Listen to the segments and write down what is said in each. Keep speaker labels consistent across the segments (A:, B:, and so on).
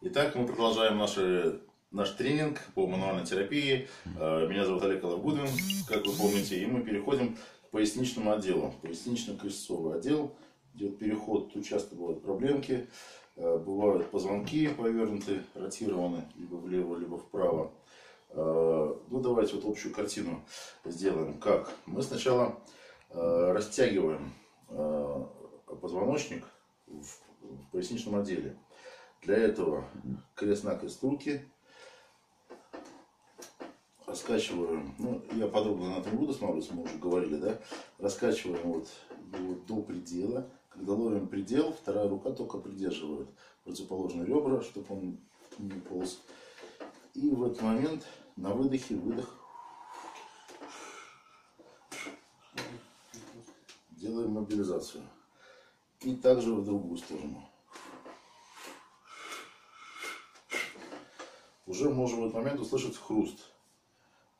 A: Итак, мы продолжаем наши, наш тренинг по мануальной терапии. Э, Меня зовут Олег Алабудин, как вы помните, и мы переходим к поясничному отделу. Пояснично-крестцовый отдел, идет переход, тут часто бывают проблемки, э, бывают позвонки повернуты, ротированы либо влево, либо вправо. Э, Ну, давайте вот общую картину сделаем. Как? Мы сначала растягиваем позвоночник в поясничном отделе. Для этого крест-накрест руки. Раскачиваем, ну, я подробно на этом буду останавливаться, мы уже говорили, да? Раскачиваем вот его до предела. Когда ловим предел, вторая рука только придерживает противоположные ребра, чтобы он не полз. И в этот момент на выдохе, выдох. Делаем мобилизацию. И также в другую сторону. Уже можем в этот момент услышать хруст,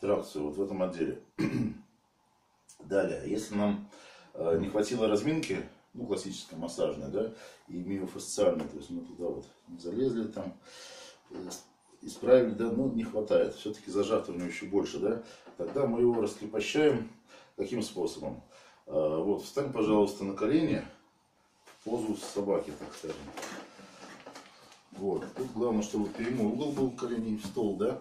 A: тракцию вот в этом отделе. Далее, если нам э, не хватило разминки, ну, классическая массажная, да, и миофасциальная, то есть мы туда вот залезли там, э, исправили, да, но не хватает, все-таки зажато у него еще больше, да, тогда мы его раскрепощаем каким способом? Э, вот, встань, пожалуйста, на колени, позу собаки, так скажем. Вот, тут главное, чтобы прямой угол был колени в стол, да.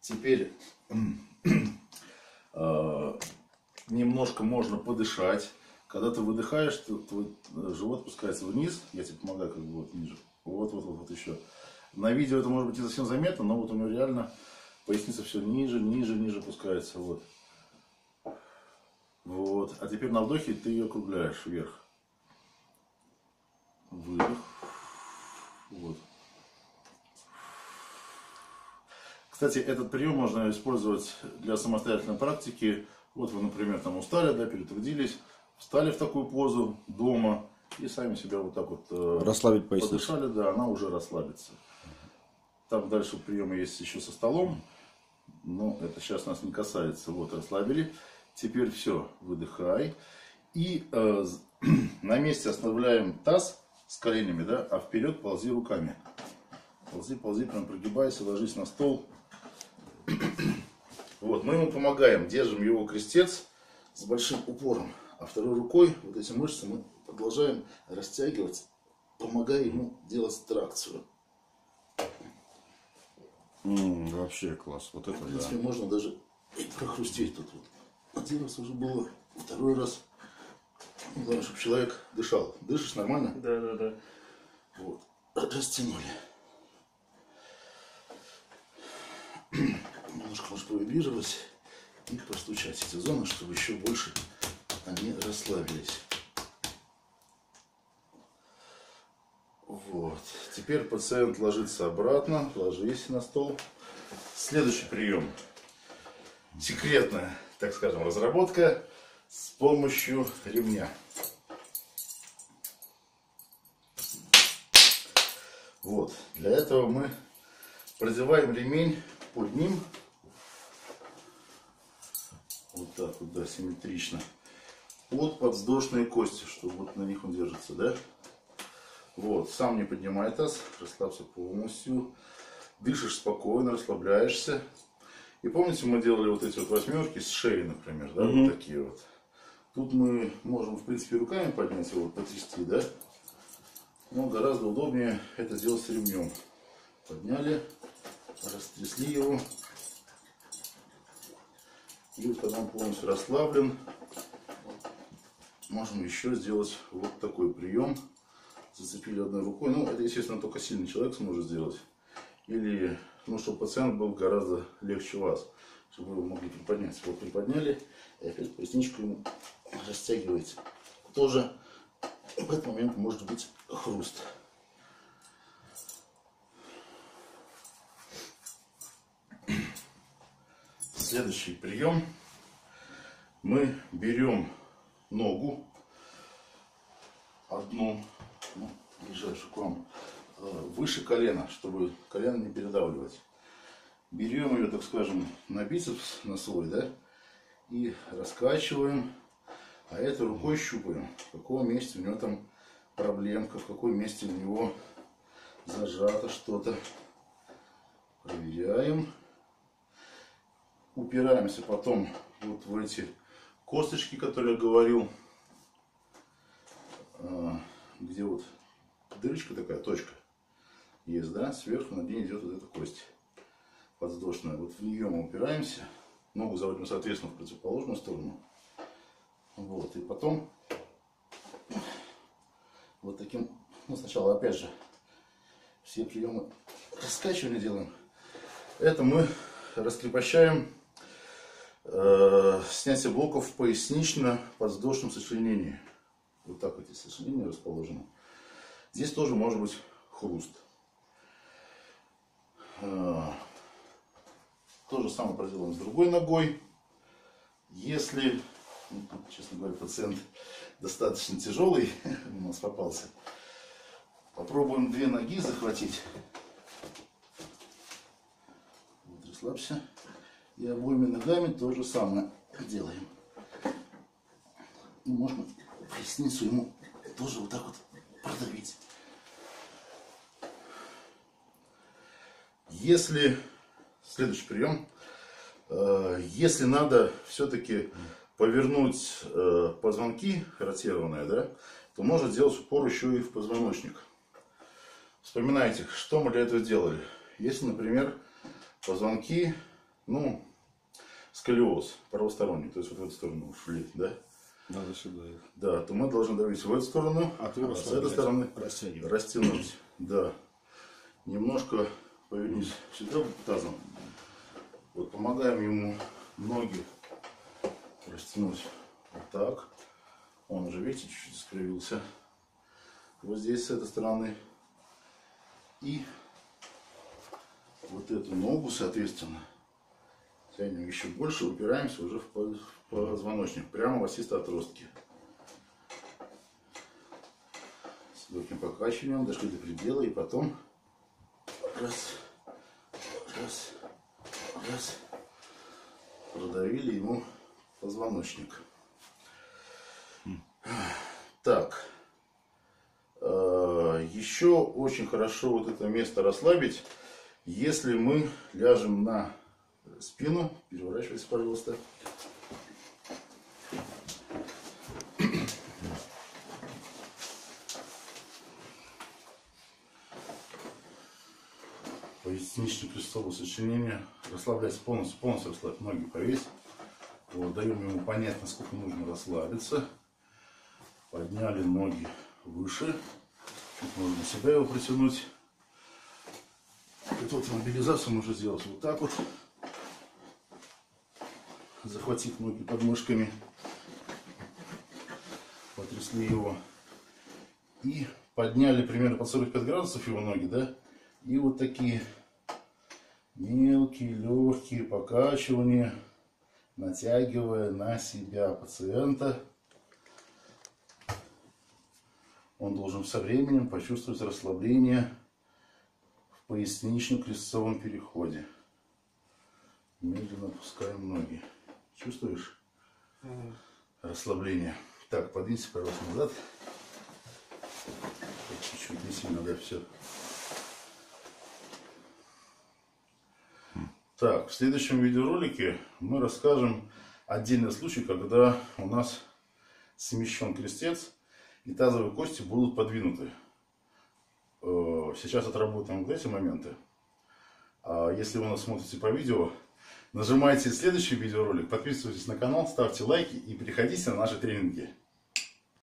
A: Теперь э, немножко можно подышать. Когда ты выдыхаешь, ты- твой э, живот опускается вниз. Я тебе помогаю как бы вот ниже. Вот, вот, вот, вот еще. На видео это может быть не совсем заметно, но вот у него реально поясница все ниже, ниже, ниже опускается. Вот. Вот. А теперь на вдохе ты ее округляешь вверх. Выдох. Вот. Кстати, этот прием можно использовать для самостоятельной практики. Вот вы, например, там устали, да, перетрудились, встали в такую позу дома и сами себя вот так вот э,
B: Расслабить поясницу.
A: подышали, да, она уже расслабится. Там дальше приемы есть еще со столом, но это сейчас нас не касается. Вот, расслабили. Теперь все, выдыхай. И э, на месте оставляем таз с коленями, да, а вперед ползи руками. Ползи, ползи, прям прогибайся, ложись на стол. Вот, мы ему помогаем, держим его крестец с большим упором, а второй рукой вот эти мышцы мы продолжаем растягивать, помогая ему делать тракцию.
B: М, вообще класс. Вот это
A: В
B: да.
A: принципе, можно даже и прохрустеть тут вот. Один раз уже было, второй раз. Главное, чтобы человек дышал. Дышишь нормально?
C: Да, да, да.
A: Вот. Растянули. Немножко можешь провибрировать и постучать эти зоны, чтобы еще больше они расслабились. Вот. Теперь пациент ложится обратно. Ложись на стол. Следующий прием. Секретная, так скажем, разработка с помощью ремня. Вот. Для этого мы продеваем ремень под ним. Вот так вот, да, симметрично. Под подвздошные кости, чтобы вот на них он держится, да? Вот, сам не поднимай таз, расслабься полностью. Дышишь спокойно, расслабляешься. И помните, мы делали вот эти вот восьмерки с шеи, например, да, вот такие вот. Тут мы можем, в принципе, руками поднять его, потрясти, да? Но гораздо удобнее это сделать с ремнем. Подняли, растрясли его. И вот когда он полностью расслаблен, можем еще сделать вот такой прием. Зацепили одной рукой. Ну, это, естественно, только сильный человек сможет сделать. Или, ну, чтобы пациент был гораздо легче вас, чтобы его могли приподнять. Вот приподняли, и опять поясничку ему растягиваете. Тоже в этот момент может быть хруст. Следующий прием. Мы берем ногу, одну, ну, ближайшую к вам, э, выше колена, чтобы колено не передавливать. Берем ее, так скажем, на бицепс, на свой, да, и раскачиваем, а этой рукой щупаем, в каком месте у него там проблемка, в каком месте у него зажато что-то. Проверяем. Упираемся потом вот в эти косточки, которые я говорил. А, где вот дырочка такая, точка есть, да, сверху на ней идет вот эта кость подвздошная. Вот в нее мы упираемся, ногу заводим, соответственно, в противоположную сторону. Вот, и потом вот таким, ну, сначала, опять же, все приемы раскачивания делаем. Это мы раскрепощаем э, снятие блоков в пояснично-подвздошном сочленении. Вот так вот эти сочленения расположены. Здесь тоже может быть хруст. Э, то же самое проделаем с другой ногой. Если, ну, честно говоря, пациент достаточно тяжелый у нас попался, попробуем две ноги захватить. Вот, расслабься. И обоими ногами то же самое делаем. И можно поясницу ему тоже вот так вот продавить. Если следующий прием, э, если надо все-таки повернуть э, позвонки ротированные, да, то можно сделать упор еще и в позвоночник. Вспоминайте, что мы для этого делали. Если, например, позвонки, ну, сколиоз правосторонний, то есть вот в эту сторону ушли, да?
B: Надо сюда их.
A: Да, то мы должны давить в эту сторону,
B: А ты
A: а с этой стороны
B: растягивай.
A: растянуть. Да. Немножко повернись сюда тазом. Вот помогаем ему ноги растянуть вот так. Он уже, видите, чуть-чуть искривился. Вот здесь с этой стороны. И вот эту ногу, соответственно, тянем еще больше, упираемся уже в по- в позвоночник, прямо в осистой отростке. С легким покачиванием дошли до предела и потом раз, раз, продавили ему позвоночник. Так, Э, еще очень хорошо вот это место расслабить, если мы ляжем на спину, переворачивайся, пожалуйста. Пояснично-крестовое сочленение. Расслабляйся полностью, полностью расслабь ноги, повесь. Вот, даем ему понять, насколько нужно расслабиться. Подняли ноги выше. Чуть можно себя его притянуть. Эту вот мобилизацию можно сделать вот так вот. Захватив ноги подмышками. Потрясли его. И подняли примерно под 45 градусов его ноги, да? И вот такие мелкие, легкие покачивания, натягивая на себя пациента. Он должен со временем почувствовать расслабление в пояснично-крестцовом переходе. Медленно опускаем ноги. Чувствуешь расслабление? Так, подвинься, пожалуйста, назад. Чуть-чуть не сильно, да, все. Так, в следующем видеоролике мы расскажем отдельный случай, когда у нас смещен крестец и тазовые кости будут подвинуты. Э, Сейчас отработаем вот эти моменты. А если вы нас смотрите по видео, нажимайте следующий видеоролик, подписывайтесь на канал, ставьте лайки и переходите на наши тренинги.